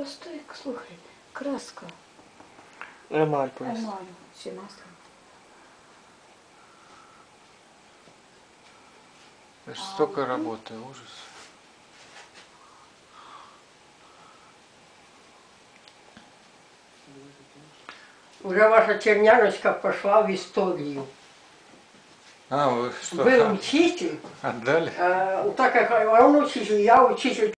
Просто як, слухай, краска. Емаль просто. Эмаль, Чи масло. Это ж а, столько ну. работы, ужас. Уже ваша черняночка пошла в историю. А, вы что, Был учитель, отдали? э, ну, так как он учитель, я учитель